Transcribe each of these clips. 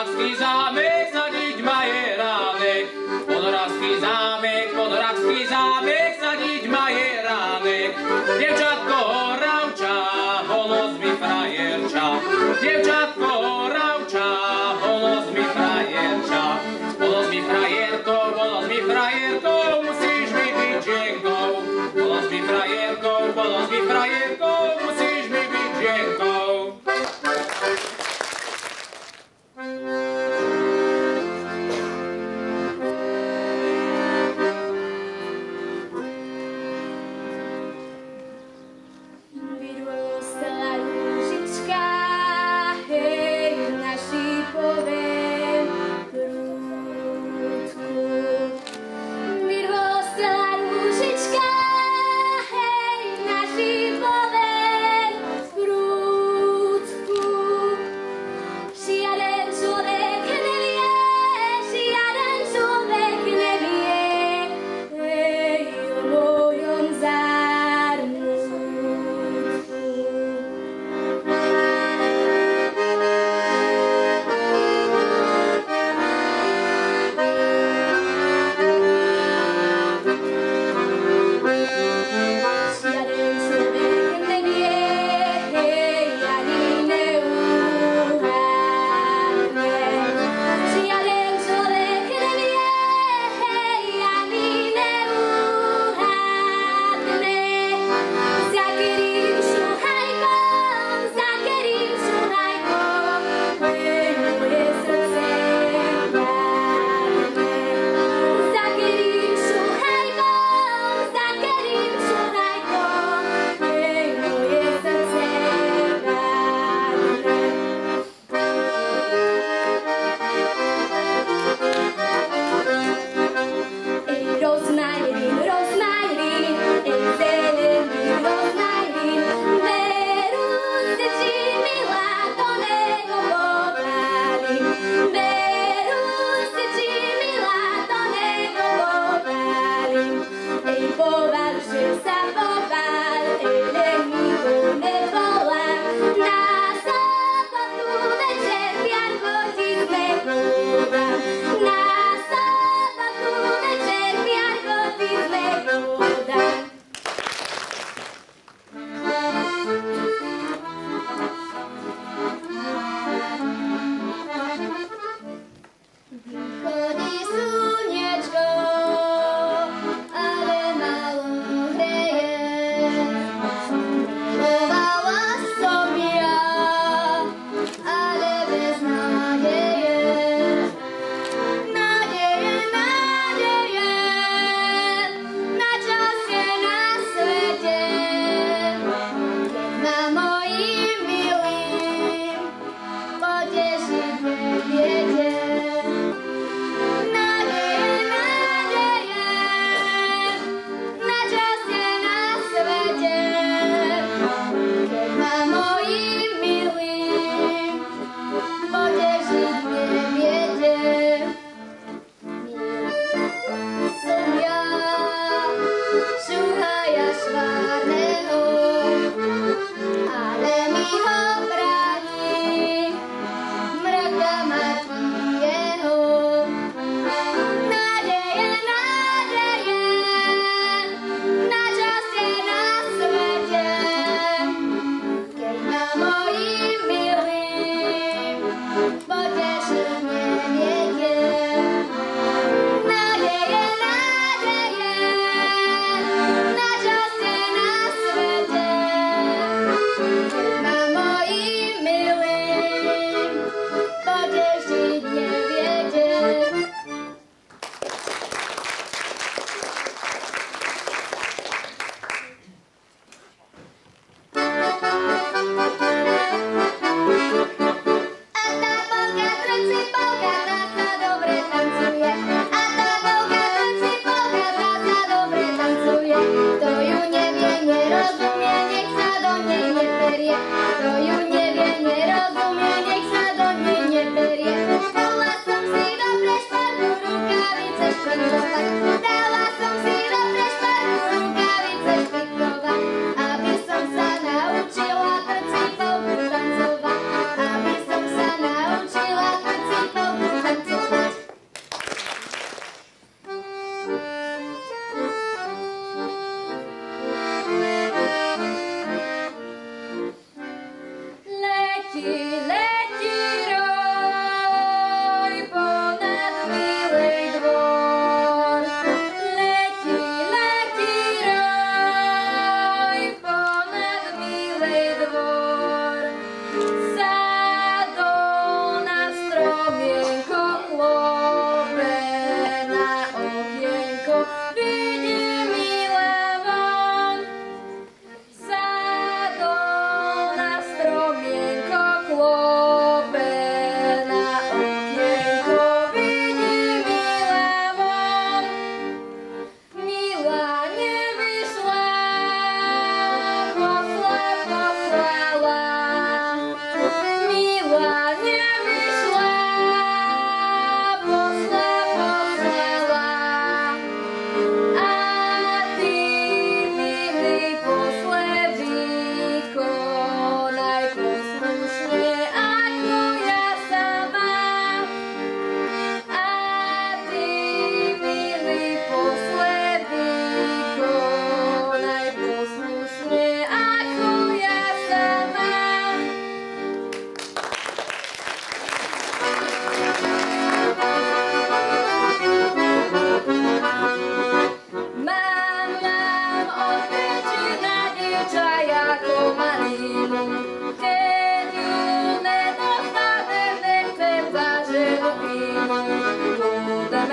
Podravský zámek, zadiť majeránek. Podravský zámek, Podravský zámek, zadiť majeránek. Dievčatko Horavča, holos mi frajerča. Dievčatko Horavča, holos mi frajerča. Holos mi frajerko, holos mi frajerko, musíš mi byť žienkou. Holos mi frajerko, holos mi frajerko, musíš mi byť žienkou.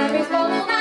every soul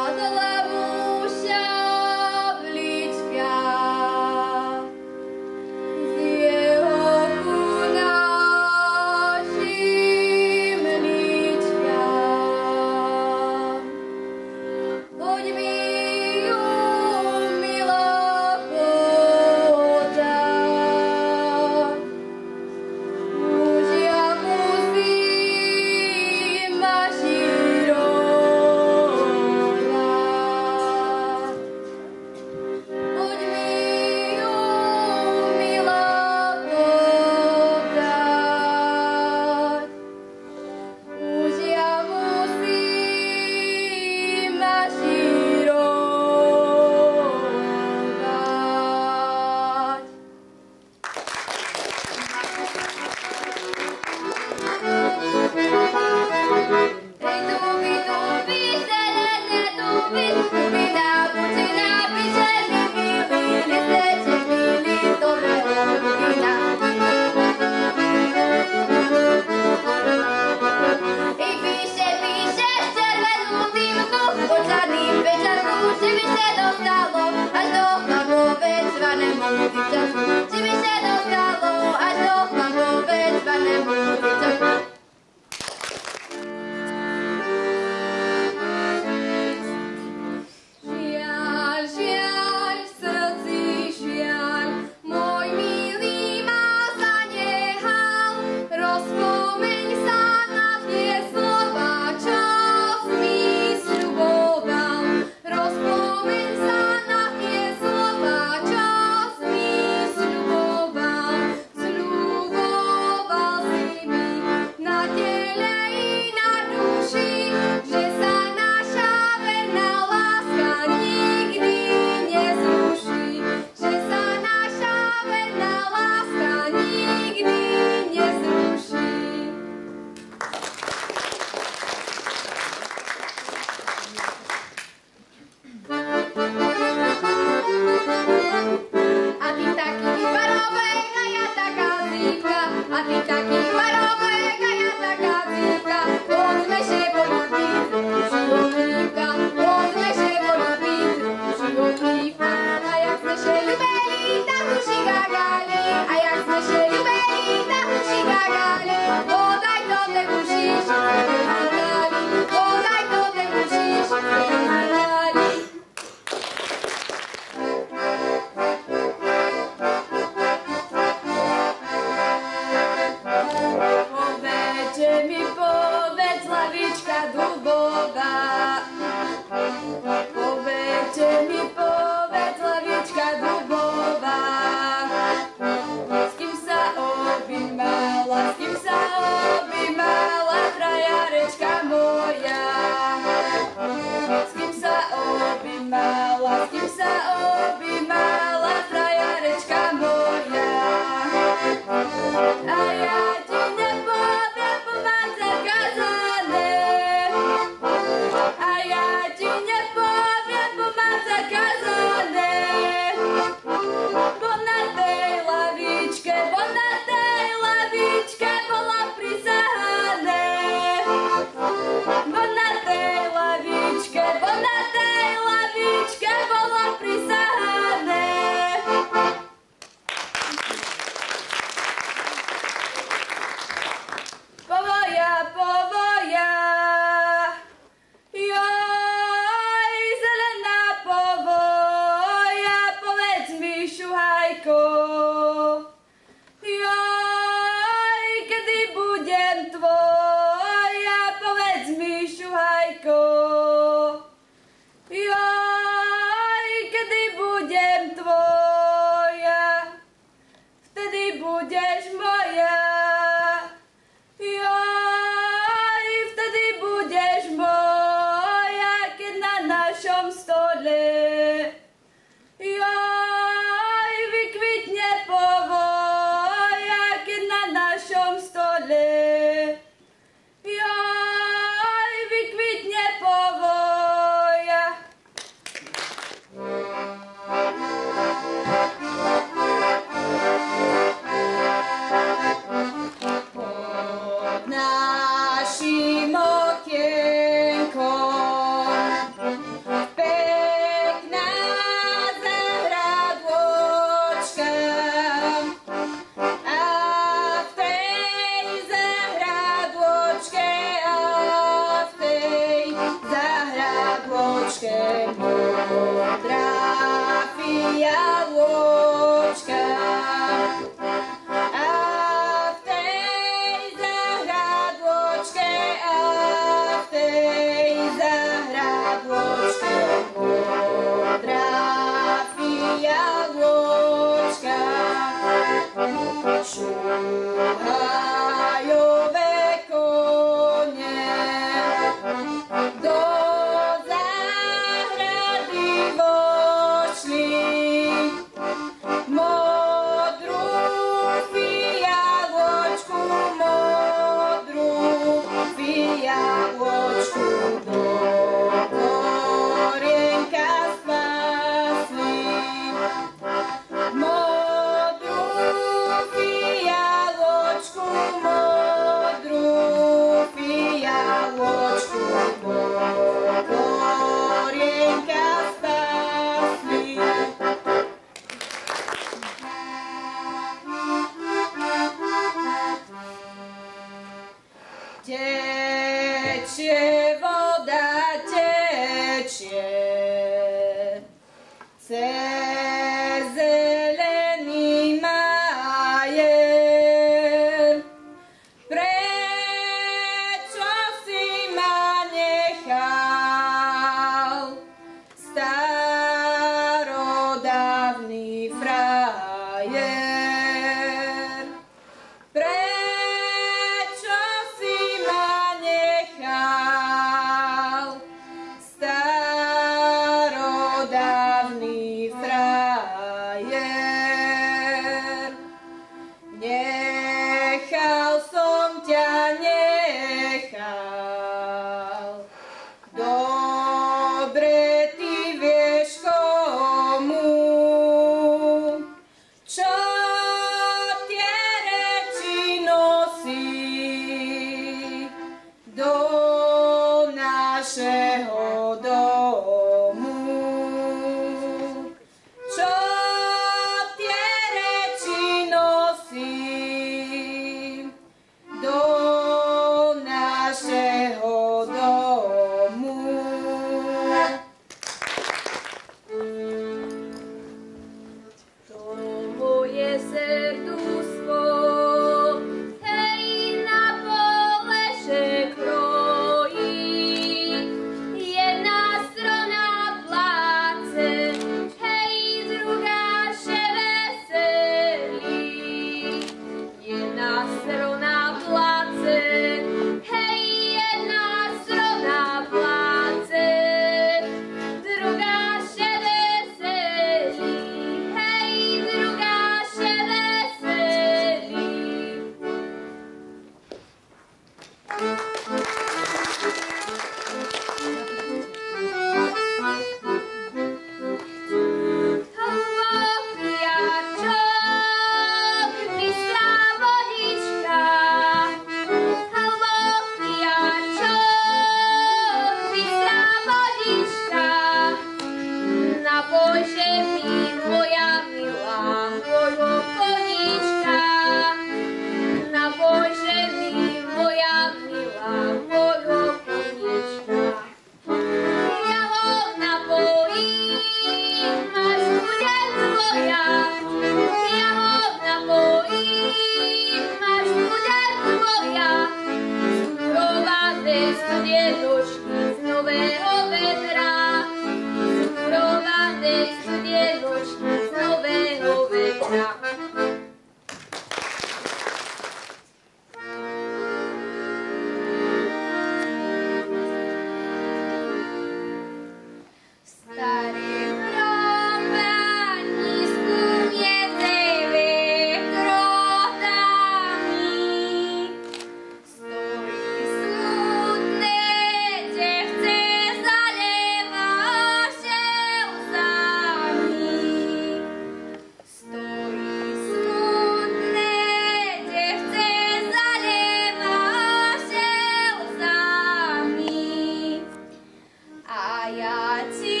я ці.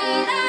Yeah.